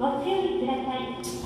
ご注意ください